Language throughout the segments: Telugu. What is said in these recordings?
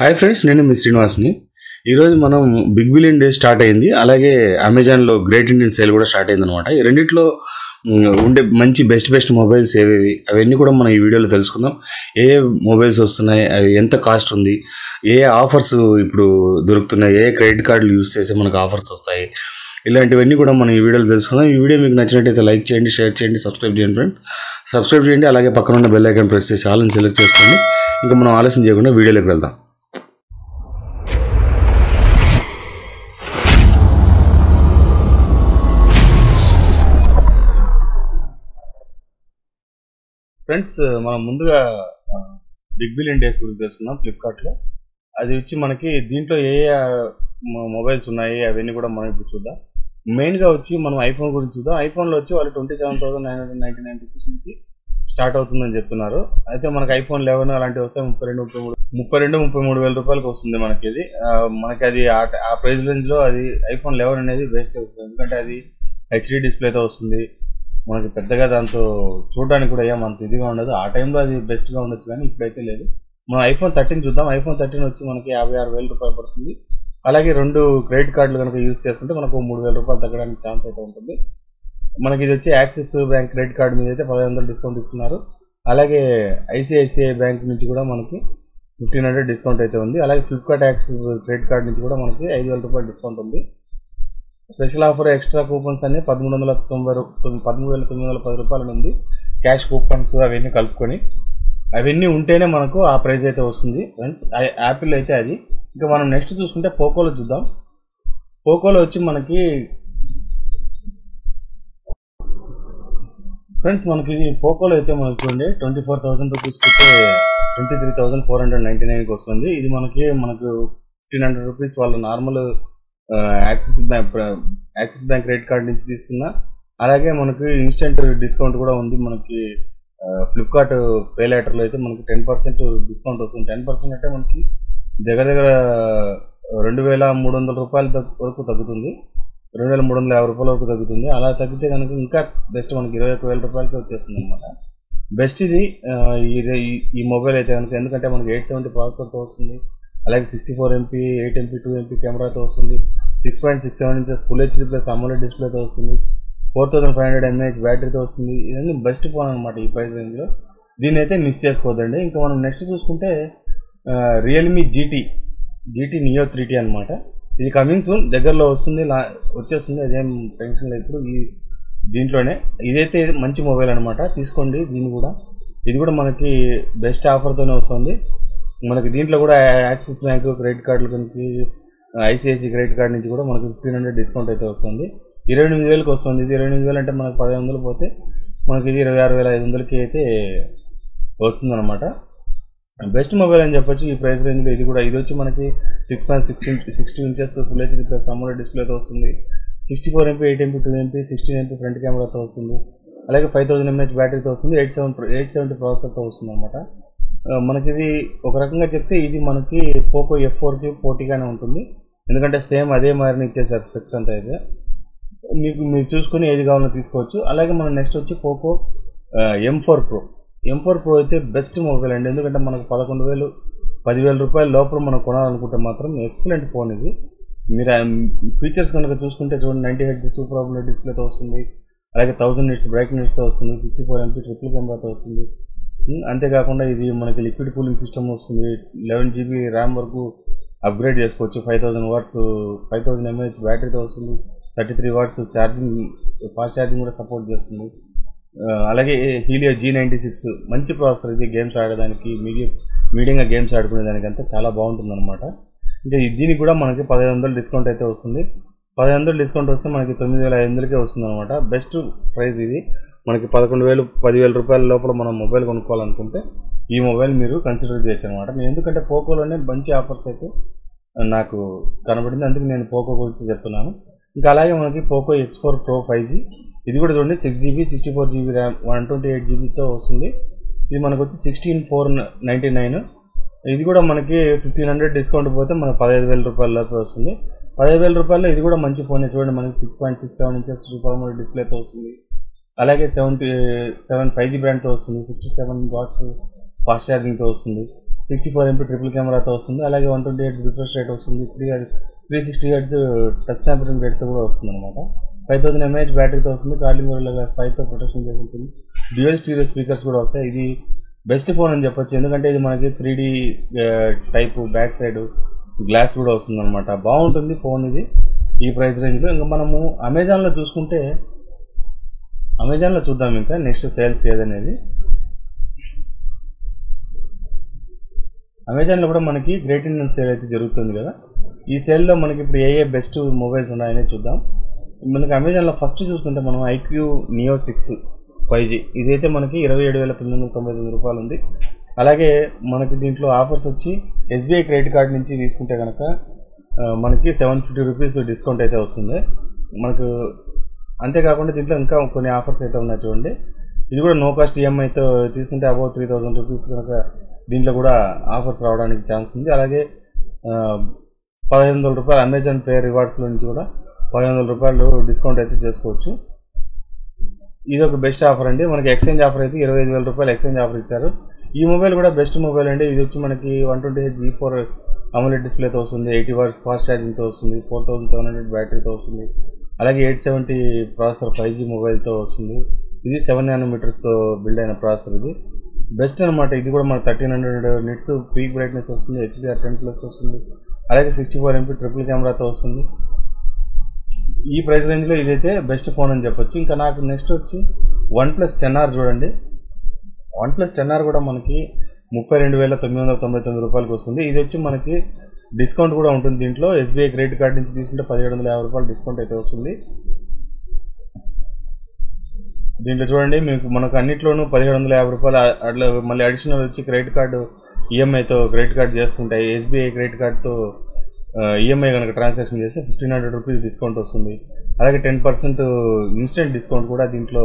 హాయ్ ఫ్రెండ్స్ నేను మీ శ్రీనివాస్ని. ఈరోజు మనం బిగ్ బిలియన్ డే స్టార్ట్ అయింది. అలాగే అమెజాన్లో గ్రేట్ ఇండియన్ సేల్ కూడా స్టార్ట్ అయింది అనమాట ఈ రెండిట్లో ఉండే మంచి బెస్ట్ బెస్ట్ మొబైల్స్ ఏవేవి? అవన్నీ కూడా మనం ఈ వీడియోలో తెలుసుకుందాం. ఏ మొబైల్స్ వస్తున్నాయి? అవి ఎంత కాస్ట్ ఉంది? ఏ ఆఫర్స్ ఇప్పుడు దొరుకుతున్నాయి? ఏ క్రెడిట్ కార్డులు యూస్ చేస్తే మనకు ఆఫర్స్ వస్తాయి? ఇలాంటివన్నీ కూడా మనం ఈ వీడియోలో తెలుసుకుందాం. ఈ వీడియో మీకు నచ్చినట్టయితే లైక్ చేయండి షేర్ చేయండి సబ్స్క్రైబ్ చేయండి ఫ్రెండ్. సబ్స్క్రైబ్ చేయండి అలాగే పక్కన ఉన్న బెల్ ఐకాన్ ప్రెస్ చేసి ఆల్ సెలెక్ట్ చేసుకోండి. ఇంకా మనం ఆలస్యం చేయకుండా వీడియోలోకి వెళ్దాం. ఫ్రెండ్స్ uh, మనం ముందుగా బిగ్ బిలియన్ డేస్ గురించి తెలుసుకున్నాం ఫ్లిప్కార్ట్లో అది వచ్చి మనకి దీంట్లో ఏ మొబైల్స్ ఉన్నాయి అవన్నీ కూడా మనం ఇప్పుడు చూద్దాం. మెయిన్గా వచ్చి మనం ఐఫోన్ గురించి చూద్దాం. ఐఫోన్లో వచ్చి వాళ్ళు twenty seven thousand nine hundred ninety nine rupees నుంచి స్టార్ట్ అవుతుందని చెప్తున్నారు. అయితే మనకి ఐఫోన్ లెవెన్ అలాంటివి వస్తే ముప్పై రెండు ముప్పై మూడు ముప్పై రెండు ముప్పై మూడు వేల రూపాయలకి వస్తుంది మనకి ఇది మనకి అది ఆ- ఆ ప్రైస్ రేంజ్లో అది ఐఫోన్ లెవెన్ అనేది వేస్ట్ అవుతుంది. ఎందుకంటే అది హెచ్డి డిస్ప్లేతో వస్తుంది. మనకి పెద్దగా దాంతో చూడడానికి కూడా ఏం అంత ఇదిగా ఉండదు. ఆ టైంలో అది బెస్ట్గా ఉండొచ్చు కానీ ఇప్పుడైతే లేదు. మనం ఐఫోన్ థర్టీన్ చూద్దాం. ఐఫోన్ థర్టీన్ వచ్చి మనకి యాభై ఆరు వేల రూపాయలు పడుతుంది. అలాగే రెండు క్రెడిట్ కార్డులు కనుక యూజ్ చేసుకుంటే మనకు మూడు వేల రూపాయలు తగ్గడానికి ఛాన్స్ అయితే ఉంటుంది. మనకి ఇది వచ్చి యాక్సిస్ బ్యాంక్ క్రెడిట్ కార్డు మీద అయితే పదిహేను వందలు డిస్కౌంట్ ఇస్తున్నారు. అలాగే ఐసిఐసిఐ బ్యాంక్ నుంచి కూడా మనకి ఫిఫ్టీన్ హండ్రెడ్ డిస్కౌంట్ అయితే ఉంది. అలాగే ఫ్లిప్కార్ట్ యాక్సిస్ క్రెడిట్ కార్డు నుంచి కూడా మనకి ఐదు వేల రూపాయలు డిస్కౌంట్ ఉంది. స్పెషల్ ఆఫర్ ఎక్స్ట్రా కూపన్స్ అన్ని పదమూడు వందల తొంభై తొమ్మిది- పదమూడు వేల తొమ్మిది వందల పది రూపాయలు ఉంది క్యాష్ కూపన్స్ అవన్నీ కలుపుకొని. అవన్నీ ఉంటేనే మనకు ఆ ప్రైస్ అయితే వస్తుంది. ఫ్రెండ్స్ యాపిల్ అయితే అది. ఇంకా మనం నెక్స్ట్ చూసుకుంటే పోకోలో చూద్దాం. పోకోలో వచ్చి మనకి ఫ్రెండ్స్ మనకి ఇది పోకోలో అయితే మనకు చూడండి ట్వంటీ ఫోర్ థౌసండ్ రూపీస్కి అయితే twenty three thousand four hundred ninety నైన్కి వస్తుంది. ఇది మనకి మనకు ఫిఫ్టీన్ హండ్రెడ్ రూపీస్ వాళ్ళ normal Axis bank Axis bank credit card నుంచి తీసుకున్న అలాగే మనకి ఇన్స్టెంట్ డిస్కౌంట్ కూడా ఉంది మనకి ఫ్లిప్కార్ట్ పే లెటర్లో అయితే మనకి టెన్ పర్సెంట్ డిస్కౌంట్ వస్తుంది. టెన్ పర్సెంట్ అంటే మనకి దగ్గర దగ్గర రెండు వేల మూడు వందల రూపాయల తగ్గు- వరకు తగ్గుతుంది. రెండు వేల మూడు వందల యాభై రూపాయల వరకు తగ్గుతుంది. అలా తగ్గితే కనుక ఇంకా బెస్ట్ మనకి ఇరవై ఒక్క వేల రూపాయలకి వచ్చేస్తుంది అనమాట బెస్ట్ ఇది ఈ- ఈ మొబైల్ అయితే కనుక ఎందుకంటే మనకి ఎయిట్ సెవెంటీ ప్రాసెసర్తో వస్తుంది. అలాగే sixty four MP eight MP two MP కెమెరాతో వస్తుంది. Six point six seven inches full HD plus AMOLED డిస్ప్లేతో వస్తుంది. Four thousand five hundred mAh బ్యాటరీతో వస్తుంది. ఇవన్నీ బెస్ట్ ఫోన్ అనమాట ఈ ప్రైస్ రేంజ్లో దీన్ని అయితే మిస్ చేసుకోవద్దండి. ఇంకా మనం నెక్స్ట్ చూసుకుంటే Realme GT GT Neo three T అనమాట ఇది కమింగ్ సూన్ దగ్గరలో వస్తుంది లా వచ్చేస్తుంది. అదేం టెన్షన్ లేదు ఇప్పుడు ఈ దీంట్లోనే. ఇదైతే మంచి మొబైల్ అనమాట తీసుకోండి దీన్ని కూడా. ఇది కూడా మనకి బెస్ట్ ఆఫర్తోనే వస్తుంది. మనకి దీంట్లో కూడా యాక్సిస్ బ్యాంక్ క్రెడిట్ కార్డుల కనుక ఐసిఐసి క్రెడిట్ కార్డ్ నుంచి కూడా మనకి ఫిఫ్టీన్ హండ్రెడ్ డిస్కౌంట్ అయితే వస్తుంది. ఇరవై ఎనిమిది వేలకు వస్తుంది. ఇది ఇరవై ఎనిమిది వేలు అంటే మనకు పదిహేను వందలు పోతే మనకి ఇది ఇరవై ఆరు వేల ఐదు వందలకి అయితే వస్తుందన్నమాట. బెస్ట్ మొబైల్ అని చెప్పొచ్చు. ఈ ప్రైస్ రేంజ్లో ఇది కూడా. ఇది వచ్చి మనకి six point six six sixty inches full HD plus AMOLED డిస్ప్లేతో వస్తుంది. Sixty four MP eight MP two MP sixteen MP front కెమెరాతో వస్తుంది. అలాగే ఫైవ్ థౌసండ్ ఎంహెచ్ బ్యాటరీతో వస్తుంది. ఎయిట్ సెవెన్ ఎయిట్ సెవెంటీ ప్రాసెసర్తో వస్తుంది అనమాట మనకి ఇది ఒక రకంగా చెప్తే ఇది మనకి పోకో ఎఫ్ ఫోర్కి పోటీగానే ఉంటుంది. ఎందుకంటే సేమ్ అదే మారిని ఇచ్చేసారు స్పెక్స్ అంతా అయితే. మీకు మీరు చూసుకుని ఏది కావాలో తీసుకోవచ్చు. అలాగే మనం నెక్స్ట్ వచ్చి Poco M four pro M four pro అయితే బెస్ట్ మొబైల్ అండి. ఎందుకంటే మనకు పదకొండు వేలు పదివేల రూపాయల లోపల మనం కొనాలనుకుంటే మాత్రం ఎక్సలెంట్ ఫోన్ ఇది. మీరు ఫీచర్స్ కనుక చూసుకుంటే చూడండి. నైంటీ హెడ్స్ సూపర్ ఆబ్లెట్ డిస్ప్లేతో వస్తుంది. అలాగే థౌసండ్ నిట్స్ బ్రైట్ నిట్స్తో వస్తుంది. సిక్స్టీ ఫోర్ ఎంపీ ట్రిపుల్ కెమెరాతో వస్తుంది. Hmm, అంతేకాకుండా ఇది మనకి లిక్విడ్ కూలింగ్ సిస్టమ్ వస్తుంది. లెవెన్ జీబీ ర్యామ్ వరకు అప్గ్రేడ్ చేసుకోవచ్చు. Five thousand watts five thousand mAh బ్యాటరీతో వస్తుంది. Thirty three watts charging fast charging కూడా సపోర్ట్ చేస్తుంది. Uh, అలాగే హీలియో జీ నైంటీ సిక్స్ మంచి ప్రాసెసర్ ఇది. గేమ్స్ ఆడడానికి మీడియం మీడియంగా గేమ్స్ ఆడుకునే దానికంతా చాలా బాగుంటుంది అనమాట ఇంకా దీనికి కూడా మనకి పదిహేను వందలు డిస్కౌంట్ అయితే వస్తుంది. పదిహేను వందలు డిస్కౌంట్ వస్తే మనకి తొమ్మిది వేల ఐదు వందలకే వస్తుంది అనమాట బెస్ట్ ప్రైస్ ఇది. మనకి పదకొండు వేలు పదివేల రూపాయల లోపల మనం మొబైల్ కొనుక్కోవాలనుకుంటే ఈ మొబైల్ మీరు కన్సిడర్ చేయొచ్చు అనమాట నేను ఎందుకంటే పోకోలోనే మంచి ఆఫర్స్ అయితే నాకు కనబడింది. అందుకే నేను పోకో గురించి చెప్తున్నాను. ఇంకా అలాగే మనకి Poco X four pro five G ఇది కూడా చూడండి six GB sixty four GB RAM one twenty eight జీబీతో వస్తుంది. ఇది మనకు వచ్చి సిక్స్టీన్ ఫోర్ నైంటీ నైన్ ఇది కూడా మనకి ఫిఫ్టీన్ హండ్రెడ్ డిస్కౌంట్ పోతే మనకు పదహైదు వేల రూపాయలలోపే వస్తుంది. పదహైదు వేల రూపాయల్లో ఇది కూడా మంచి ఫోన్. చూడండి మనకి six point six seven inches super mode డిస్ప్లేతో వస్తుంది. అలాగే సెవెంటీ సెవెన్ ఫైవ్ జీ బ్రాండ్తో వస్తుంది సిక్స్టీ సెవెన్ వాట్స్ ఫాస్ట్ ఛార్జింగ్తో వస్తుంది సిక్స్టీ ఫోర్ ఎంపీ ట్రిపుల్ కెమెరాతో వస్తుంది అలాగే one twenty eight refresh rate వస్తుంది three three sixty eight touch sampling రేట్తో కూడా వస్తుంది అనమాట ఫైవ్ థౌసండ్ ఎంఏహెచ్ బ్యాటరీతో వస్తుంది కార్లింగ్ వల్ల ఫైవ్తో ప్రొటెక్షన్ చేసి ఉంటుంది. డ్యూయల్ స్టీరియో స్పీకర్స్ కూడా వస్తాయి. ఇది బెస్ట్ ఫోన్ అని చెప్పొచ్చు. ఎందుకంటే ఇది మనకి three D type back side glass కూడా వస్తుంది అనమాట బాగుంటుంది ఫోన్ ఇది. ఈ ప్రైస్ రేంజ్లో ఇంకా మనము అమెజాన్లో చూసుకుంటే అమెజాన్లో చూద్దాం ఇంకా. నెక్స్ట్ సేల్స్ ఏదనేది. అమెజాన్లో కూడా మనకి గ్రేట్ ఇండియన్ సేల్ అయితే జరుగుతుంది కదా. ఈ సేల్లో మనకి ఇప్పుడు ఏ ఏ బెస్ట్ మొబైల్స్ ఉన్నాయనే చూద్దాం. మనకి అమెజాన్లో ఫస్ట్ చూసుకుంటే మనం iQOO Neo six five G ఇదైతే మనకి ఇరవై ఏడు వేల తొమ్మిది వందల తొంభై తొమ్మిది రూపాయలు ఉంది. అలాగే మనకి దీంట్లో ఆఫర్స్ వచ్చి ఎస్బీఐ క్రెడిట్ కార్డ్ నుంచి తీసుకుంటే కనుక మనకి సెవెన్ ఫిఫ్టీ రూపీస్ డిస్కౌంట్ అయితే వస్తుంది. మనకు అంతేకాకుండా దీంట్లో ఇంకా కొన్ని ఆఫర్స్ అయితే ఉన్నాయి చూడండి. ఇది కూడా నో కాస్ట్ ఈఎంఐతో తీసుకుంటే అబౌవ్ త్రీ థౌసండ్ రూపీస్ కనుక దీంట్లో కూడా ఆఫర్స్ రావడానికి ఛాన్స్ ఉంది. అలాగే పదిహేను వందల రూపాయలు అమెజాన్ పే రివార్డ్స్లో నుంచి కూడా పదిహేను వందల రూపాయలు డిస్కౌంట్ అయితే చేసుకోవచ్చు. ఇది ఒక బెస్ట్ ఆఫర్ అండి. మనకి ఎక్స్చేంజ్ ఆఫర్ అయితే ఇరవై ఐదు వేల రూపాయలు ఎక్స్చేంజ్ ఆఫర్ ఇచ్చారు. ఈ మొబైల్ కూడా బెస్ట్ మొబైల్ అండి. ఇది వచ్చి మనకి one twenty H Z four AMOLED డిస్ప్లేతో వస్తుంది. ఎయిటీ వాట్స్ ఫాస్ట్ ఛార్జింగ్తో వస్తుంది. ఫోర్ థౌసండ్ సెవెన్ హండ్రెడ్ బ్యాటరీతో వస్తుంది. అలాగే eight seventy processor five G మొబైల్తో వస్తుంది. ఇది సెవెన్ నానోమీటర్స్తో బిల్డ్ అయిన ప్రాసెసర్ ఇది. బెస్ట్ అనమాట ఇది కూడా మన thirteen hundred nits peak brightness వస్తుంది హెచ్డిఆర్ టెన్ ప్లస్ వస్తుంది. అలాగే సిక్స్టీ ఫోర్ ఎంపీ ట్రిపుల్ కెమెరాతో వస్తుంది. ఈ ప్రైస్ రేంజ్లో ఇదైతే బెస్ట్ ఫోన్ అని చెప్పొచ్చు. ఇంకా నాకు నెక్స్ట్ వచ్చి వన్ ప్లస్ టెన్ ఆర్ చూడండి. వన్ ప్లస్ టెన్ ఆర్ కూడా మనకి ముప్పై రెండు వేల తొమ్మిది వందల తొంభై తొమ్మిది రూపాయలకి వస్తుంది. ఇది వచ్చి మనకి డిస్కౌంట్ కూడా ఉంటుంది దీంట్లో. ఎస్బీఐ క్రెడిట్ కార్డ్ నుంచి తీసుకుంటే పదిహేడు వందల యాభై రూపాయలు డిస్కౌంట్ అయితే వస్తుంది. దీంట్లో చూడండి మీకు మనకు అన్నింటిలోనూ పదిహేడు వందల యాభై రూపాయలు అట్లా మళ్ళీ అడిషనల్ వచ్చి క్రెడిట్ కార్డు ఈఎంఐతో క్రెడిట్ కార్డ్ చేసుకుంటాయి ఎస్బీఐ క్రెడిట్ కార్డ్తో ఈఎంఐ కనుక ట్రాన్సాక్షన్ చేస్తే ఫిఫ్టీన్ హండ్రెడ్ రూపీస్ డిస్కౌంట్ వస్తుంది. అలాగే టెన్ పర్సెంట్ ఇన్స్టెంట్ డిస్కౌంట్ కూడా దీంట్లో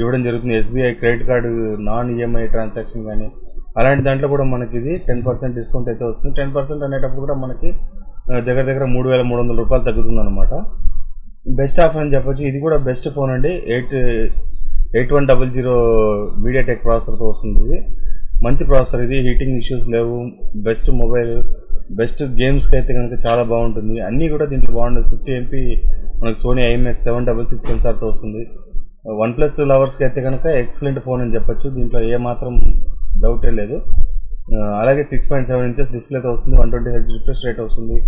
ఇవ్వడం జరుగుతుంది. SBI credit card non EMI transaction కానీ అలాంటి దాంట్లో కూడా మనకి ఇది టెన్ పర్సెంట్ డిస్కౌంట్ అయితే వస్తుంది. టెన్ పర్సెంట్ అనేటప్పుడు కూడా మనకి దగ్గర దగ్గర మూడు వేల మూడు వందల రూపాయలు తగ్గుతుంది అనమాట బెస్ట్ ఆఫర్ అని చెప్పొచ్చు. ఇది కూడా బెస్ట్ ఫోన్ అండి. Eight eight one double zero MediaTek ప్రాసెసర్తో వస్తుంది ఇది. మంచి ప్రాసెసర్ ఇది. హీటింగ్ ఇష్యూస్ లేవు. బెస్ట్ మొబైల్ బెస్ట్ గేమ్స్కి అయితే కనుక చాలా బాగుంటుంది. అన్నీ కూడా దీంట్లో బాగుంటుంది ఫిఫ్టీ ఎంపీ మనకి Sony IMX seven double six సెన్సార్తో వస్తుంది. వన్ ప్లస్ లవర్స్కి అయితే కనుక ఎక్సలెంట్ ఫోన్ అని చెప్పొచ్చు. దీంట్లో ఏ మాత్రం డౌటే లేదు. అలాగే సిక్స్ పాయింట్ సెవెన్ ఇంచెస్ డిస్ప్లేతో వస్తుంది. One twenty H refresh rate వస్తుంది.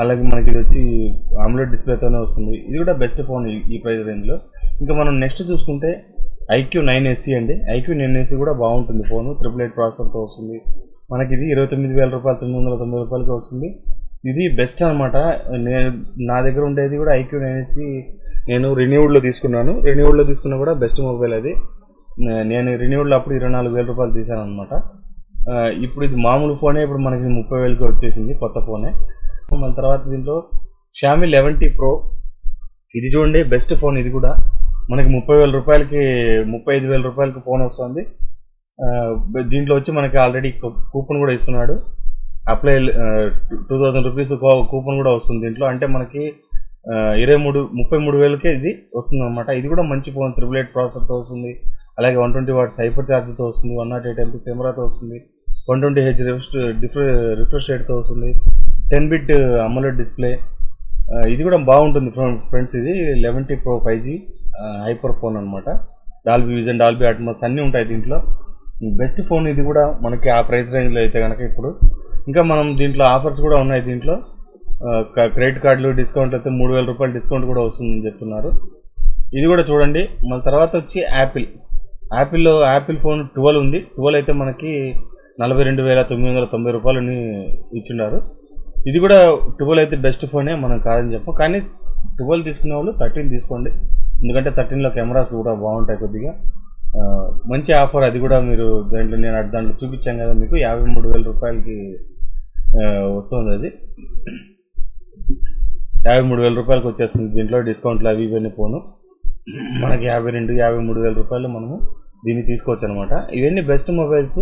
అలాగే మనకి ఇది వచ్చి ఆమ్లెట్ డిస్ప్లేతోనే వస్తుంది. ఇది కూడా బెస్ట్ ఫోన్ ఈ- ఈ ప్రైస్ రేంజ్లో ఇంకా మనం నెక్స్ట్ చూసుకుంటే ఐక్యూ నైన్ ఎస్సీ అండి. ఐక్యూ నైన్ ఎస్సీ కూడా బాగుంటుంది ఫోన్ ట్రిపుల్ ఎయిట్ ప్రాసెసర్తో వస్తుంది. మనకి ఇది ఇరవై తొమ్మిది వేల రూపాయలు తొమ్మిది వందల తొంభై రూపాయలకి వస్తుంది. ఇది బెస్ట్ అనమాట నేను నా దగ్గర ఉండేది కూడా ఐక్యూ నైన్ ఎస్సీ నేను రెన్యూడ్లో తీసుకున్నాను. రెన్యూడ్లో తీసుకున్నా కూడా బెస్ట్ మొబైల్ అది. నేను రెన్యూడ్లో అప్పుడు ఇరవై నాలుగు వేల రూపాయలు తీసాను అనమాట ఇప్పుడు ఇది మామూలు ఫోనే ఇప్పుడు మనకి ముప్పై వేలకి వచ్చేసింది కొత్త ఫోనే. మళ్ళీ తర్వాత దీంట్లో షామి లెవెన్ టీ ప్రో ఇది చూడండి బెస్ట్ ఫోన్ ఇది కూడా. మనకి ముప్పై వేల రూపాయలకి ముప్పై ఐదు వేల రూపాయలకి ఫోన్ వస్తుంది. దీంట్లో వచ్చి మనకి ఆల్రెడీ కూపన్ కూడా ఇస్తున్నాడు. Apply two thousand rupees coupon కూడా వస్తుంది దీంట్లో. అంటే మనకి ఇరవై మూడు ముప్పై మూడు వేలకే ఇది వస్తుంది అనమాట ఇది కూడా మంచి ఫోన్ త్రిబుల్ ఎయిట్ ప్రాసెసర్తో వస్తుంది. అలాగే వన్ ట్వంటీ వాట్స్ హైపర్ ఛార్జ్తో వస్తుంది వన్ నాట్ ఎయిట్ ఎంపీ కెమెరాతో వస్తుంది వన్ ట్వంటీ హెచ్ రిఫ్రెష్ రేట్తో వస్తుంది టెన్ బిట్ అమోలెడ్ డిస్ప్లే ఇది కూడా బాగుంటుంది ఫ్రెండ్స్ ఇది eleven T pro five G hyper phone అనమాట డాల్బీ విజన్ డాల్బీ అట్మోస్ అన్నీ ఉంటాయి దీంట్లో. బెస్ట్ ఫోన్ ఇది కూడా మనకి ఆ ప్రైస్ రేంజ్లో అయితే కనుక ఇప్పుడు. ఇంకా మనం దీంట్లో ఆఫర్స్ కూడా ఉన్నాయి దీంట్లో. క్రెడిట్ కార్డులు డిస్కౌంట్ అయితే మూడు వేల రూపాయలు డిస్కౌంట్ కూడా వస్తుందని చెప్తున్నారు. ఇది కూడా చూడండి మన తర్వాత వచ్చి యాపిల్ యాపిల్లో యాపిల్ ఫోన్ ట్వెల్వ్ ఉంది. ట్వెల్వ్ అయితే మనకి నలభై రెండు వేల తొమ్మిది వందల తొంభై రూపాయలని ఇచ్చిండారు. ఇది కూడా ట్వెల్వ్ అయితే బెస్ట్ ఫోనే మనం కాదని చెప్పం. కానీ ట్వెల్వ్ తీసుకునే వాళ్ళు థర్టీన్ తీసుకోండి. ఎందుకంటే థర్టీన్లో కెమెరాస్ కూడా బాగుంటాయి కొద్దిగా. మంచి ఆఫర్ అది కూడా మీరు దాంట్లో నేను అటు దాంట్లో చూపించాను కదా మీకు. యాభై మూడు వేల రూపాయలకి వస్తుంది అది. యాభై మూడు వేల రూపాయలకి వచ్చేస్తుంది దీంట్లో డిస్కౌంట్లు అవి ఇవన్నీ పోను మనకి యాభై రెండు యాభై మూడు వేల రూపాయలు మనము దీన్ని తీసుకోవచ్చు అనమాట ఇవన్నీ బెస్ట్ మొబైల్స్.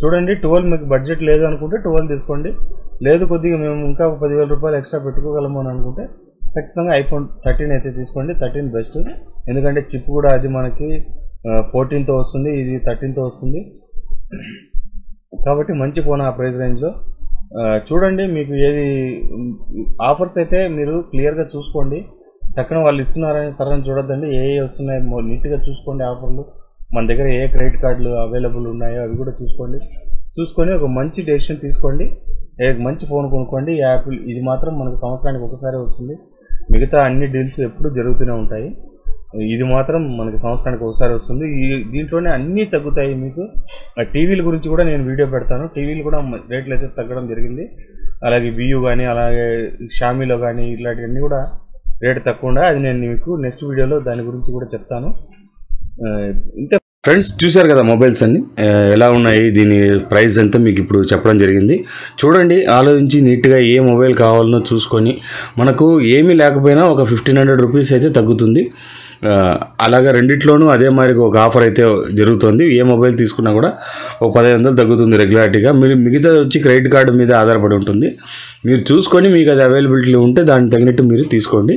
చూడండి ట్వెల్వ్ మీకు బడ్జెట్ లేదు అనుకుంటే ట్వెల్వ్ తీసుకోండి. లేదు కొద్దిగా మేము ఇంకా ఒక పదివేల రూపాయలు ఎక్స్ట్రా పెట్టుకోగలము అని అనుకుంటే ఖచ్చితంగా ఐఫోన్ థర్టీన్ అయితే తీసుకోండి. Thirteen best. ఎందుకంటే చిప్ కూడా అది మనకి ఫోర్టీన్తో వస్తుంది ఇది థర్టీన్తో వస్తుంది. కాబట్టి మంచి ఫోన్ ఆ ప్రైస్ రేంజ్లో చూడండి మీకు ఏది ఆఫర్స్ అయితే మీరు క్లియర్గా చూసుకోండి. టక్కున వాళ్ళు ఇస్తున్నారని సరైన చూడొద్దండి. ఏ ఏ వస్తున్నాయి నీట్గా చూసుకోండి ఆఫర్లు. మన దగ్గర ఏ క్రెడిట్ కార్డులు అవైలబుల్ ఉన్నాయో అవి కూడా చూసుకోండి. చూసుకొని ఒక మంచి డెసిషన్ తీసుకోండి. మంచి ఫోన్ కొనుక్కోండి. ఈ యాపిల్ ఇది మాత్రం మనకు సంవత్సరానికి ఒకసారి వస్తుంది. మిగతా అన్ని డీల్స్ ఎప్పుడు జరుగుతూనే ఉంటాయి. ఇది మాత్రం మనకి సంవత్సరానికి ఒకసారి వస్తుంది. ఈ దీంట్లోనే అన్నీ తగ్గుతాయి మీకు. ఆ టీవీల గురించి కూడా నేను వీడియో పెడతాను. టీవీలు కూడా రేట్లు అయితే తగ్గడం జరిగింది. అలాగే బియూ కానీ అలాగే షామీలో కానీ ఇలాంటివన్నీ కూడా రేటు తక్కువ ఉండే. అది నేను మీకు నెక్స్ట్ వీడియోలో దాని గురించి కూడా చెప్తాను. ఆ, ఇంతే ఫ్రెండ్స్ చూశారు కదా మొబైల్స్ అన్ని? ఎలా ఉన్నాయి? దీని ప్రైస్ ఎంత? మీకు ఇప్పుడు చెప్పడం జరిగింది. చూడండి ఆలోచించి నీట్గా ఏ మొబైల్ కావాలనో చూసుకొని మనకు ఏమీ లేకపోయినా ఒక ఫిఫ్టీన్ హండ్రెడ్ రూపీస్ అయితే తగ్గుతుంది. అలాగే రెండిట్లోనూ అదే మాదిరిగా ఒక ఆఫర్ అయితే జరుగుతుంది. ఏ మొబైల్ తీసుకున్నా కూడా ఒక పదిహేను వందలు తగ్గుతుంది రెగ్యులారిటీగా మీరు మిగతా వచ్చి క్రెడిట్ కార్డు మీద ఆధారపడి ఉంటుంది. మీరు చూసుకొని మీకు అది అవైలబిలిటీ ఉంటే దానికి తగినట్టు మీరు తీసుకోండి.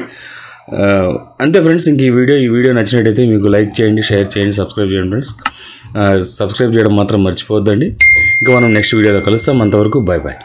అంతే ఫ్రెండ్స్ ఇంక ఈ వీడియో ఈ వీడియో నచ్చినట్టయితే మీకు లైక్ చేయండి షేర్ చేయండి సబ్స్క్రైబ్ చేయండి ఫ్రెండ్స్ సబ్స్క్రైబ్ చేయడం మాత్రం మర్చిపోవద్దండి. ఇంకా మనం నెక్స్ట్ వీడియోలో కలుస్తాం. అంతవరకు బాయ్ బాయ్